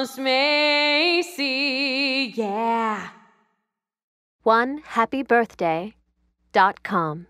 almost Macy. Yeah. One happy birthday dot com.